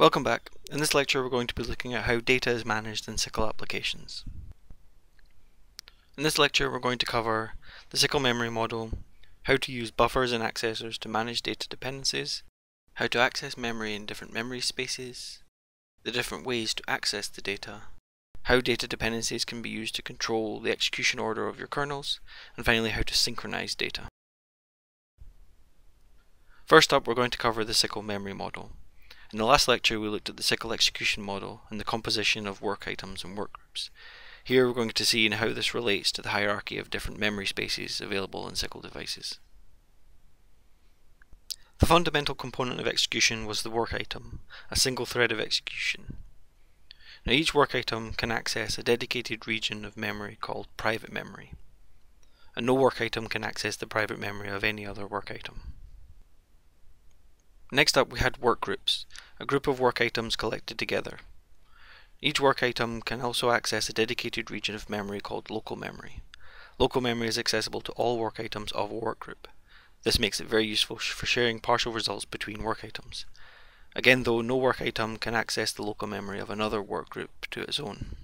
Welcome back. In this lecture we're going to be looking at how data is managed in SYCL applications. In this lecture we're going to cover the SYCL memory model, how to use buffers and accessors to manage data dependencies, how to access memory in different memory spaces, the different ways to access the data, how data dependencies can be used to control the execution order of your kernels, and finally how to synchronize data. First up we're going to cover the SYCL memory model. In the last lecture we looked at the SYCL execution model and the composition of work items and work groups. Here we're going to see how this relates to the hierarchy of different memory spaces available in SYCL devices. The fundamental component of execution was the work item, a single thread of execution. Now each work item can access a dedicated region of memory called private memory, and no work item can access the private memory of any other work item. Next up we had work groups, a group of work items collected together. Each work item can also access a dedicated region of memory called local memory. Local memory is accessible to all work items of a work group. This makes it very useful for sharing partial results between work items. Again though, no work item can access the local memory of another work group to its own.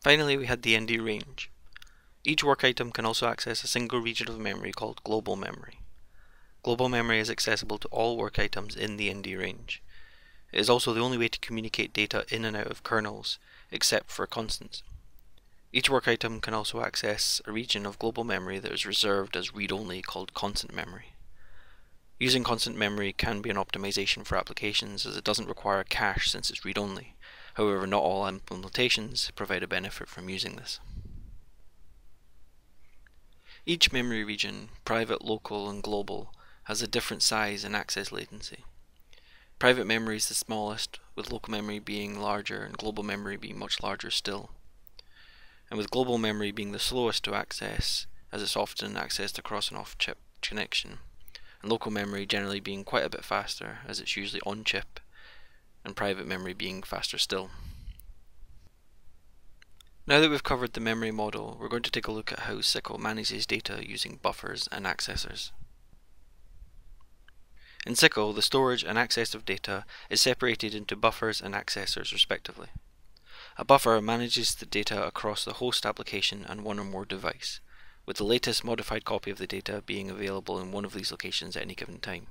Finally we had the ND range. Each work item can also access a single region of memory called global memory. Global memory is accessible to all work items in the ND range. It is also the only way to communicate data in and out of kernels, except for constants. Each work item can also access a region of global memory that is reserved as read-only called constant memory. Using constant memory can be an optimization for applications as it doesn't require cache since it's read-only. However, not all implementations provide a benefit from using this. Each memory region, private, local, and global, has a different size and access latency. Private memory is the smallest, with local memory being larger and global memory being much larger still. And with global memory being the slowest to access, as it's often accessed across an off-chip connection, and local memory generally being quite a bit faster, as it's usually on-chip, and private memory being faster still. Now that we've covered the memory model, we're going to take a look at how SYCL manages data using buffers and accessors. In SYCL, the storage and access of data is separated into buffers and accessors respectively. A buffer manages the data across the host application and one or more device, with the latest modified copy of the data being available in one of these locations at any given time.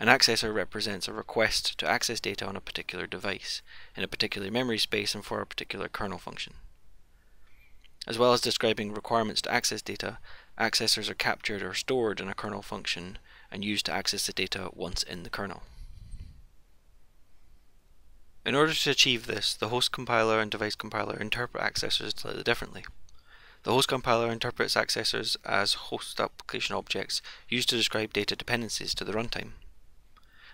An accessor represents a request to access data on a particular device, in a particular memory space and for a particular kernel function. As well as describing requirements to access data, accessors are captured or stored in a kernel function and used to access the data once in the kernel. In order to achieve this, the host compiler and device compiler interpret accessors slightly differently. The host compiler interprets accessors as host application objects used to describe data dependencies to the runtime.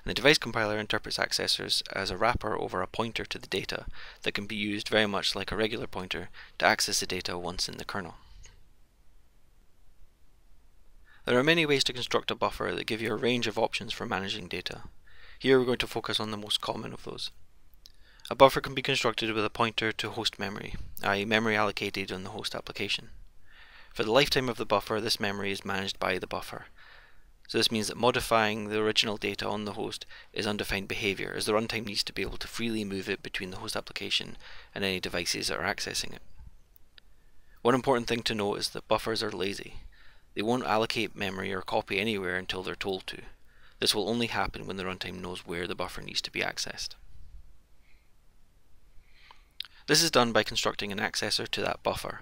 And the device compiler interprets accessors as a wrapper over a pointer to the data that can be used very much like a regular pointer to access the data once in the kernel. There are many ways to construct a buffer that give you a range of options for managing data. Here we're going to focus on the most common of those. A buffer can be constructed with a pointer to host memory, i.e. memory allocated on the host application. For the lifetime of the buffer, this memory is managed by the buffer. So this means that modifying the original data on the host is undefined behavior, as the runtime needs to be able to freely move it between the host application and any devices that are accessing it. One important thing to note is that buffers are lazy. They won't allocate memory or copy anywhere until they're told to. This will only happen when the runtime knows where the buffer needs to be accessed. This is done by constructing an accessor to that buffer.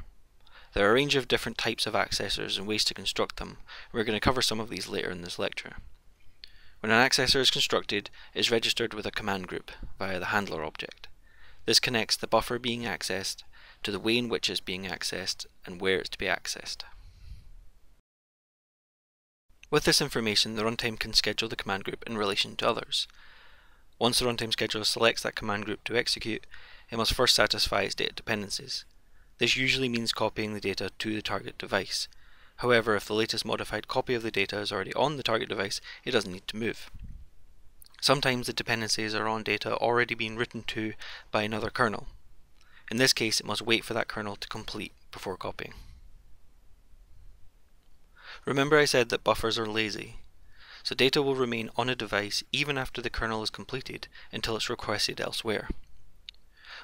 There are a range of different types of accessors and ways to construct them. We're going to cover some of these later in this lecture. When an accessor is constructed, it is registered with a command group via the handler object. This connects the buffer being accessed to the way in which it's being accessed and where it's to be accessed. With this information, the runtime can schedule the command group in relation to others. Once the runtime scheduler selects that command group to execute, it must first satisfy its data dependencies. This usually means copying the data to the target device. However, if the latest modified copy of the data is already on the target device, it doesn't need to move. Sometimes the dependencies are on data already being written to by another kernel. In this case, it must wait for that kernel to complete before copying. Remember I said that buffers are lazy. So data will remain on a device even after the kernel is completed until it's requested elsewhere.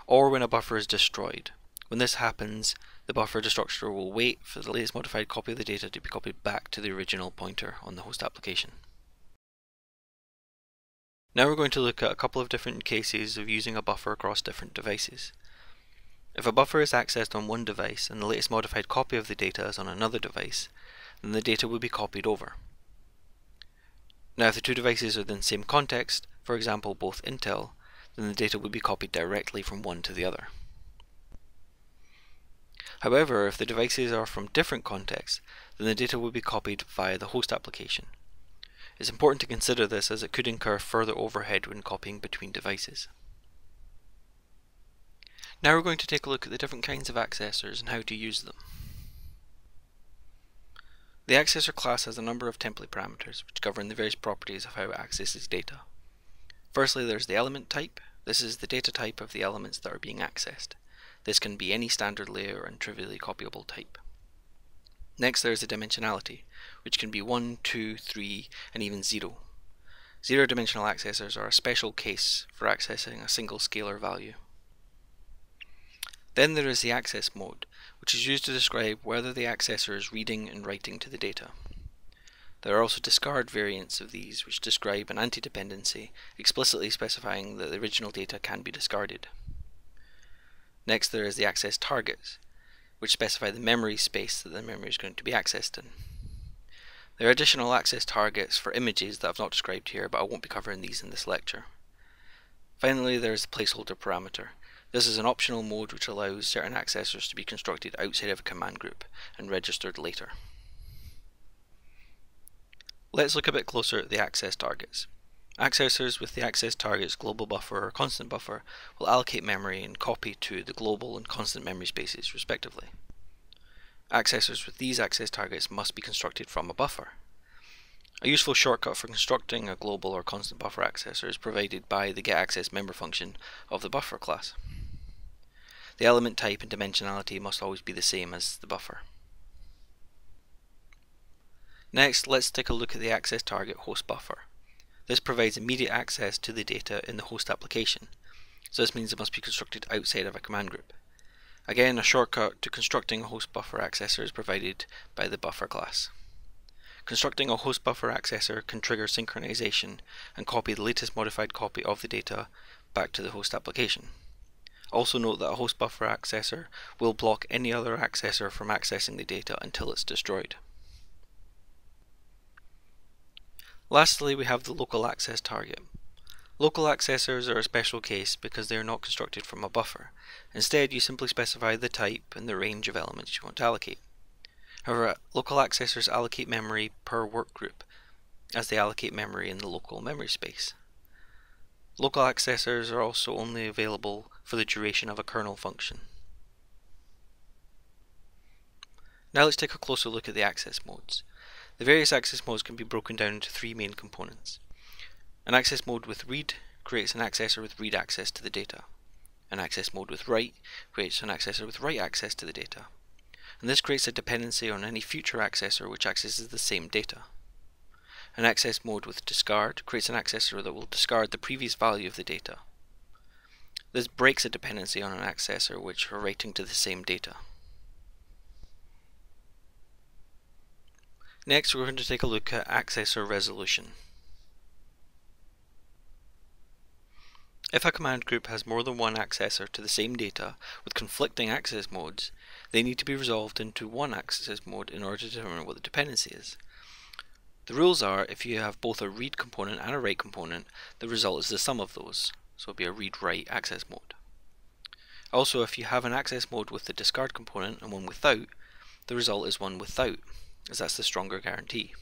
Or when a buffer is destroyed. When this happens, the buffer destructor will wait for the latest modified copy of the data to be copied back to the original pointer on the host application. Now we're going to look at a couple of different cases of using a buffer across different devices. If a buffer is accessed on one device and the latest modified copy of the data is on another device, then the data will be copied over. Now if the two devices are in the same context, for example both Intel, then the data will be copied directly from one to the other. However, if the devices are from different contexts, then the data will be copied via the host application. It's important to consider this as it could incur further overhead when copying between devices. Now we're going to take a look at the different kinds of accessors and how to use them. The accessor class has a number of template parameters which govern the various properties of how it accesses data. Firstly, there's the element type. This is the data type of the elements that are being accessed. This can be any standard layout and trivially copyable type. Next there is the dimensionality, which can be 1, 2, 3, and even 0. Zero-dimensional accessors are a special case for accessing a single scalar value. Then there is the access mode, which is used to describe whether the accessor is reading and writing to the data. There are also discard variants of these which describe an anti-dependency, explicitly specifying that the original data can be discarded. Next there is the access targets, which specify the memory space that the memory is going to be accessed in. There are additional access targets for images that I've not described here, but I won't be covering these in this lecture. Finally, there is the placeholder parameter, this is an optional mode which allows certain accessors to be constructed outside of a command group and registered later. Let's look a bit closer at the access targets. Accessors with the access targets global buffer or constant buffer will allocate memory and copy to the global and constant memory spaces respectively. Accessors with these access targets must be constructed from a buffer. A useful shortcut for constructing a global or constant buffer accessor is provided by the getAccessMember function of the buffer class. The element type and dimensionality must always be the same as the buffer. Next, let's take a look at the access target host buffer. This provides immediate access to the data in the host application, so this means it must be constructed outside of a command group. Again, a shortcut to constructing a host buffer accessor is provided by the buffer class. Constructing a host buffer accessor can trigger synchronization and copy the latest modified copy of the data back to the host application. Also note that a host buffer accessor will block any other accessor from accessing the data until it's destroyed. Lastly, we have the local access target. Local accessors are a special case because they are not constructed from a buffer. Instead, you simply specify the type and the range of elements you want to allocate. However, local accessors allocate memory per workgroup, as they allocate memory in the local memory space. Local accessors are also only available for the duration of a kernel function. Now let's take a closer look at the access modes. The various access modes can be broken down into three main components. An access mode with read creates an accessor with read access to the data. An access mode with write creates an accessor with write access to the data. And this creates a dependency on any future accessor which accesses the same data. An access mode with discard creates an accessor that will discard the previous value of the data. This breaks a dependency on an accessor which are writing to the same data. Next we're going to take a look at accessor resolution. If a command group has more than one accessor to the same data with conflicting access modes, they need to be resolved into one access mode in order to determine what the dependency is. The rules are if you have both a read component and a write component, the result is the sum of those. So it'll be a read-write access mode. Also, if you have an access mode with the discard component and one without, the result is one without, as that's the stronger guarantee.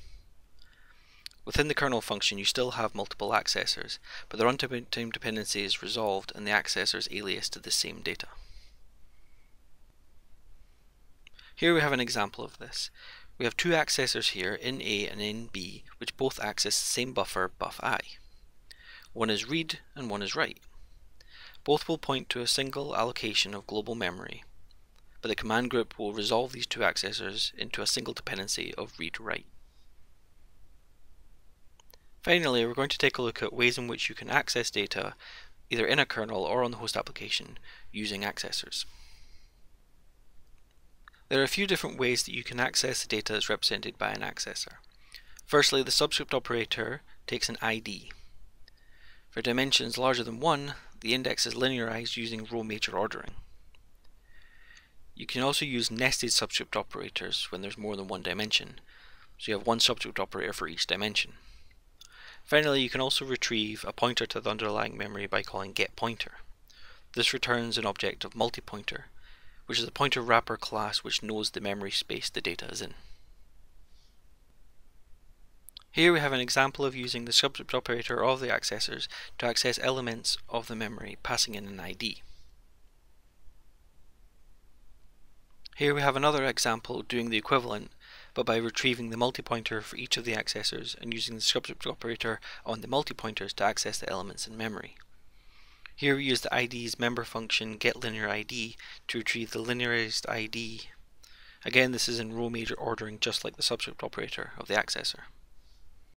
Within the kernel function you still have multiple accessors, but their runtime dependency is resolved and the accessor is aliased to the same data. Here we have an example of this. We have two accessors here, in A and in B, which both access the same buffer, buff I. One is read and one is write. Both will point to a single allocation of global memory, but the command group will resolve these two accessors into a single dependency of read-write. Finally, we're going to take a look at ways in which you can access data either in a kernel or on the host application using accessors. There are a few different ways that you can access the data that's represented by an accessor. Firstly, the subscript operator takes an ID. For dimensions larger than 1, the index is linearized using row major ordering. You can also use nested subscript operators when there's more than one dimension, so you have one subscript operator for each dimension. Finally, you can also retrieve a pointer to the underlying memory by calling getPointer. This returns an object of multipointer, which is a pointer wrapper class which knows the memory space the data is in. Here we have an example of using the subscript operator of the accessors to access elements of the memory passing in an ID. Here we have another example doing the equivalent but by retrieving the multipointer for each of the accessors and using the subscript operator on the multipointers to access the elements in memory. Here we use the ID's member function getLinearID to retrieve the linearized ID. Again, this is in row major ordering just like the subscript operator of the accessor.